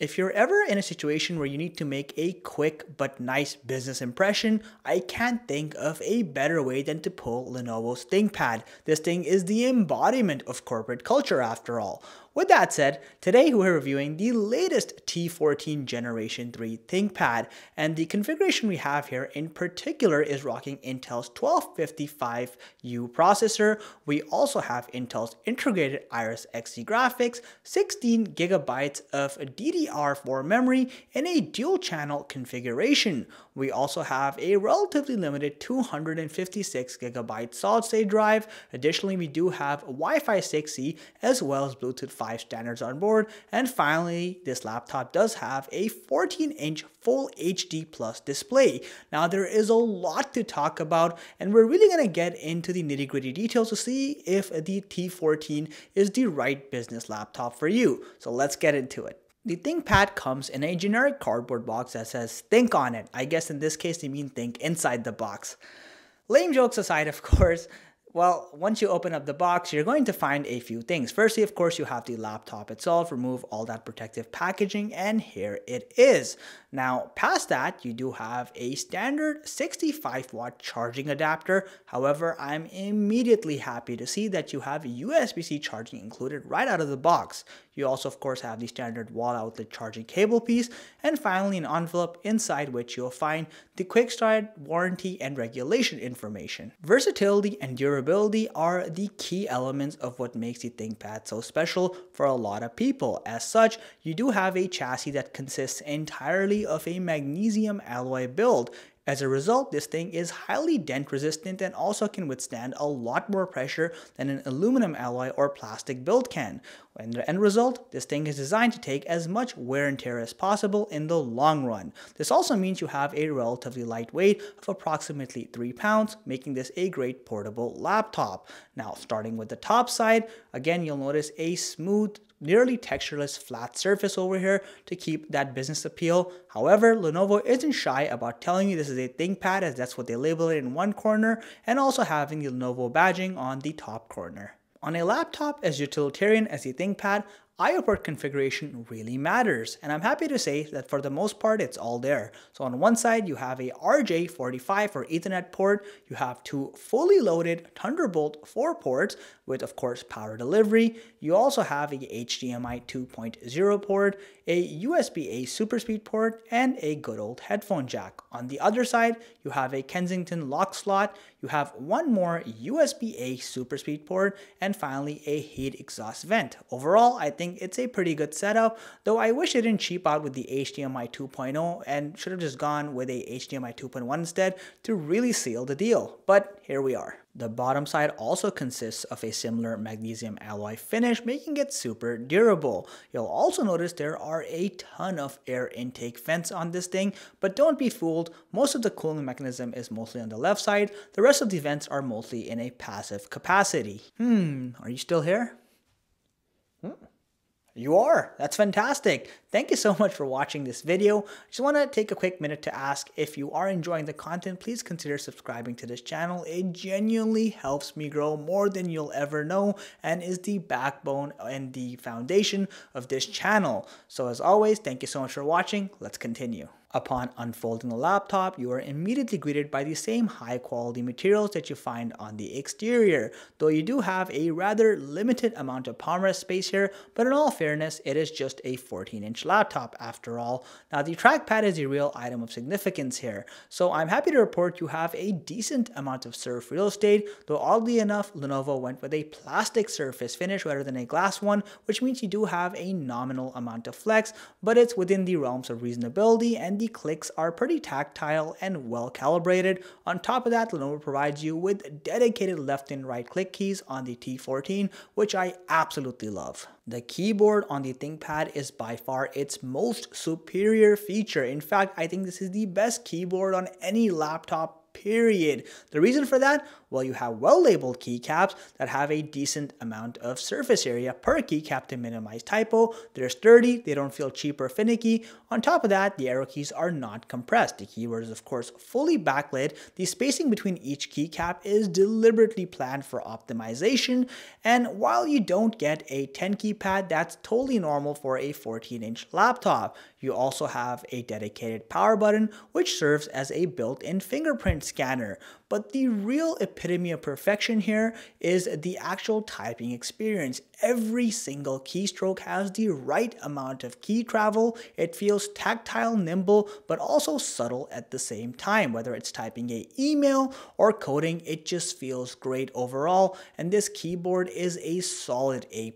If you're ever in a situation where you need to make a quick but nice business impression, I can't think of a better way than to pull Lenovo's ThinkPad. This thing is the embodiment of corporate culture after all. With that said, today we're reviewing the latest T14 Generation 3 ThinkPad, and the configuration we have here in particular is rocking Intel's 1255U processor. We also have Intel's integrated Iris Xe graphics, 16 gigabytes of DDR4 memory, and a dual channel configuration. We also have a relatively limited 256 gigabyte solid state drive. Additionally, we do have Wi-Fi 6E as well as Bluetooth 5 standards on board. And finally, this laptop does have a 14 inch full HD plus display. Now there is a lot to talk about and we're really going to get into the nitty gritty details to see if the T14 is the right business laptop for you. So let's get into it. The ThinkPad comes in a generic cardboard box that says think on it. I guess in this case they mean think inside the box. Lame jokes aside, of course, well, once you open up the box, you're going to find a few things. Firstly, of course, you have the laptop itself, remove all that protective packaging, and here it is. Now, past that, you do have a standard 65 watt charging adapter. However, I'm immediately happy to see that you have USB-C charging included right out of the box. You also, of course, have the standard wall outlet charging cable piece, and finally an envelope inside which you'll find the quick start, warranty, and regulation information. Versatility and durability are the key elements of what makes the ThinkPad so special for a lot of people. As such, you do have a chassis that consists entirely of a magnesium alloy build. As a result, this thing is highly dent resistant and also can withstand a lot more pressure than an aluminum alloy or plastic build can. And the end result, this thing is designed to take as much wear and tear as possible in the long run. This also means you have a relatively light weight of approximately 3 pounds, making this a great portable laptop. Now, starting with the top side, again, you'll notice a smooth nearly textureless flat surface over here to keep that business appeal. However, Lenovo isn't shy about telling you this is a ThinkPad as that's what they label it in one corner and also having the Lenovo badging on the top corner. On a laptop as utilitarian as the ThinkPad, IO port configuration really matters, and I'm happy to say that for the most part it's all there. So on one side you have a RJ45 or Ethernet port, you have two fully loaded Thunderbolt 4 ports with of course power delivery, you also have a HDMI 2.0 port, a USB-A super speed port, and a good old headphone jack. On the other side, you have a Kensington lock slot, you have one more USB-A super speed port, and finally a heat exhaust vent. Overall, I think it's a pretty good setup, though I wish it didn't cheap out with the HDMI 2.0 and should have just gone with a HDMI 2.1 instead to really seal the deal. But here we are. The bottom side also consists of a similar magnesium alloy finish, making it super durable. You'll also notice there are a ton of air intake vents on this thing, but don't be fooled, most of the cooling mechanism is mostly on the left side, the rest of the vents are mostly in a passive capacity. Hmm, are you still here? You are. That's fantastic. Thank you so much for watching this video. Just want to take a quick minute to ask if you are enjoying the content, please consider subscribing to this channel. It genuinely helps me grow more than you'll ever know and is the backbone and the foundation of this channel. So as always, thank you so much for watching. Let's continue. Upon unfolding the laptop, you are immediately greeted by the same high quality materials that you find on the exterior, though you do have a rather limited amount of palm rest space here, but in all fairness, it is just a 14 inch laptop after all. Now the trackpad is a real item of significance here, so I'm happy to report you have a decent amount of surf real estate, though oddly enough, Lenovo went with a plastic surface finish rather than a glass one, which means you do have a nominal amount of flex, but it's within the realms of reasonability and the clicks are pretty tactile and well calibrated. On top of that, Lenovo provides you with dedicated left and right click keys on the T14, which I absolutely love. The keyboard on the ThinkPad is by far its most superior feature. In fact, I think this is the best keyboard on any laptop period. The reason for that? Well, you have well labeled keycaps that have a decent amount of surface area per keycap to minimize typo. They're sturdy, they don't feel cheap or finicky. On top of that, the arrow keys are not compressed. The keyboard is of course fully backlit. The spacing between each keycap is deliberately planned for optimization. And while you don't get a 10 keypad, that's totally normal for a 14 inch laptop. You also have a dedicated power button, which serves as a built-in fingerprint scanner. But the real epitome of perfection here is the actual typing experience. Every single keystroke has the right amount of key travel. It feels tactile, nimble, but also subtle at the same time. Whether it's typing a email or coding, it just feels great overall. And this keyboard is a solid A+.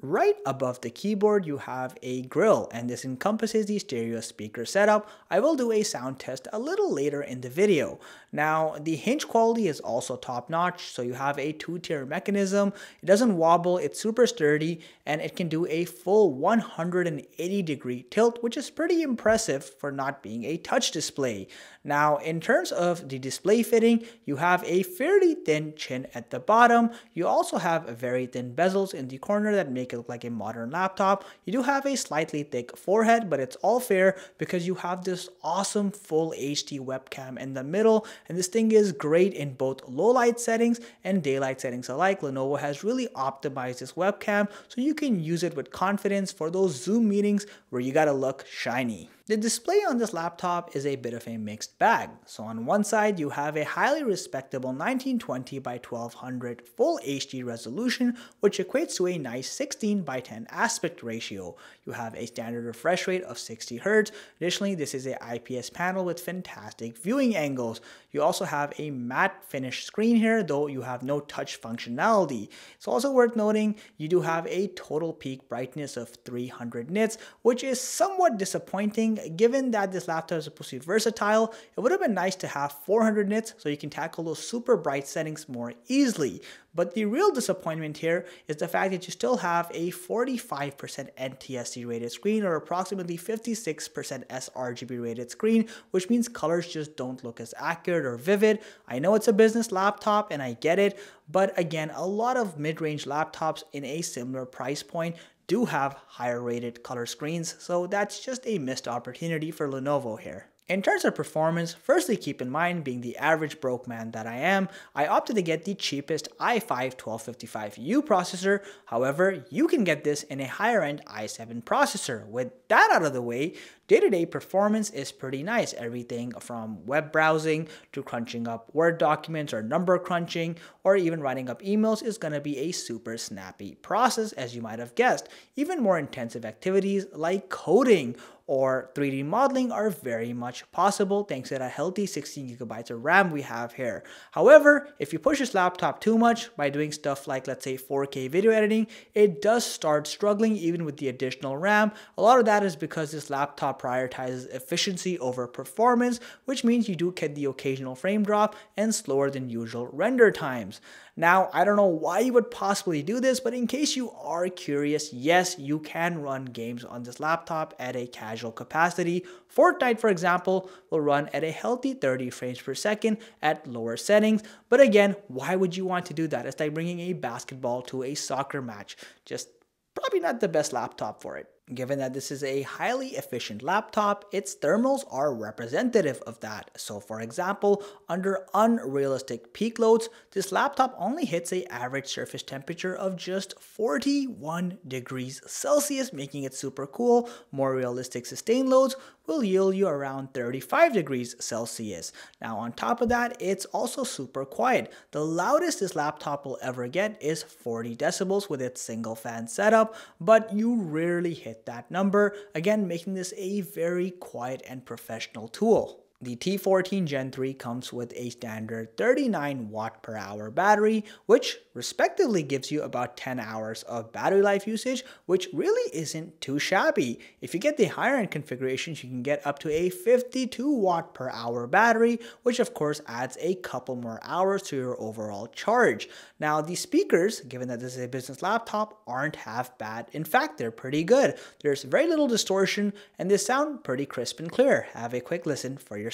Right above the keyboard, you have a grill, and this encompasses the stereo speaker setup. I will do a sound test a little later in the video. Now, the hinge quality is also top notch. So you have a two tier mechanism. It doesn't wobble. It's super sturdy and it can do a full 180 degree tilt, which is pretty impressive for not being a touch display. Now, in terms of the display fitting, you have a fairly thin chin at the bottom. You also have very thin bezels in the corner that make it look like a modern laptop. You do have a slightly thick forehead, but it's all fair because you have this awesome full HD webcam in the middle. And this thing is great in both low light settings and daylight settings alike. Lenovo has really optimized this webcam so you can use it with confidence for those Zoom meetings where you gotta look shiny. The display on this laptop is a bit of a mixed bag. So on one side, you have a highly respectable 1920 by 1200 full HD resolution, which equates to a nice 16 by 10 aspect ratio. You have a standard refresh rate of 60 Hz. Additionally, this is a IPS panel with fantastic viewing angles. You also have a matte finish screen here, though you have no touch functionality. It's also worth noting you do have a total peak brightness of 300 nits, which is somewhat disappointing given that this laptop is supposed to be versatile, it would have been nice to have 400 nits so you can tackle those super bright settings more easily. But the real disappointment here is the fact that you still have a 45% NTSC rated screen or approximately 56% sRGB rated screen, which means colors just don't look as accurate or vivid. I know it's a business laptop and I get it, but again, a lot of mid-range laptops in a similar price point do have higher rated color screens, so that's just a missed opportunity for Lenovo here. In terms of performance, firstly keep in mind being the average broke man that I am, I opted to get the cheapest i5-1255U processor, however, you can get this in a higher end i7 processor. With that out of the way, day-to-day performance is pretty nice. Everything from web browsing to crunching up Word documents or number crunching or even writing up emails is going to be a super snappy process as you might have guessed. Even more intensive activities like coding or 3D modeling are very much possible thanks to that healthy 16 gigabytes of RAM we have here. However, if you push this laptop too much by doing stuff like let's say 4K video editing, it does start struggling even with the additional RAM. A lot of that is because this laptop prioritizes efficiency over performance, which means you do get the occasional frame drop and slower than usual render times. Now, I don't know why you would possibly do this, but in case you are curious, yes, you can run games on this laptop at a casual capacity. Fortnite, for example, will run at a healthy 30 frames per second at lower settings. But again, why would you want to do that? It's like bringing a basketball to a soccer match. Just probably not the best laptop for it. Given that this is a highly efficient laptop, its thermals are representative of that. So for example, under unrealistic peak loads, this laptop only hits a average surface temperature of just 41 degrees Celsius, making it super cool. More realistic sustained loads will yield you around 35 degrees Celsius. Now on top of that, it's also super quiet. The loudest this laptop will ever get is 40 decibels with its single fan setup, but you rarely hit that number, again making this a very quiet and professional tool. The T14 Gen 3 comes with a standard 39 watt per hour battery, which respectively gives you about 10 hours of battery life usage, which really isn't too shabby. If you get the higher end configurations, you can get up to a 52 watt per hour battery, which of course adds a couple more hours to your overall charge. Now, the speakers, given that this is a business laptop, aren't half bad. In fact, they're pretty good. There's very little distortion and they sound pretty crisp and clear. Have a quick listen for yourself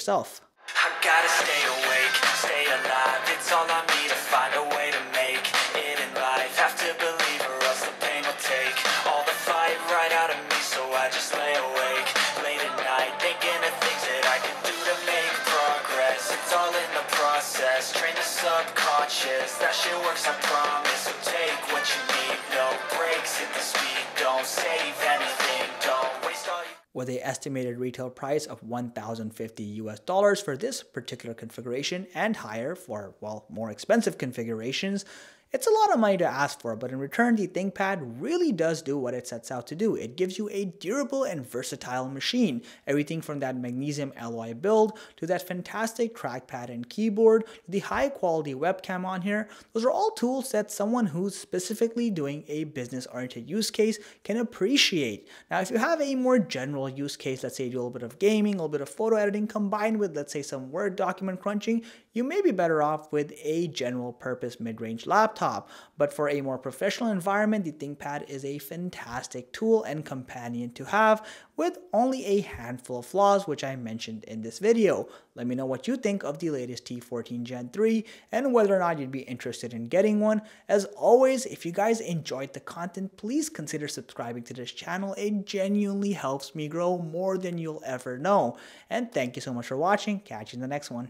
I gotta stay awake, stay alive, it's all I need. With a estimated retail price of 1050 US dollars for this particular configuration and higher for well more expensive configurations it's a lot of money to ask for, but in return, the ThinkPad really does do what it sets out to do. It gives you a durable and versatile machine. Everything from that magnesium alloy build to that fantastic trackpad and keyboard to the high quality webcam on here, those are all tools that someone who's specifically doing a business oriented use case can appreciate. Now, if you have a more general use case, let's say you do a little bit of gaming, a little bit of photo editing combined with, let's say, some Word document crunching, you may be better off with a general purpose mid range laptop. But for a more professional environment, the ThinkPad is a fantastic tool and companion to have with only a handful of flaws, which I mentioned in this video. Let me know what you think of the latest T14 Gen 3 and whether or not you'd be interested in getting one. As always, if you guys enjoyed the content, please consider subscribing to this channel. It genuinely helps me grow more than you'll ever know. And thank you so much for watching. Catch you in the next one.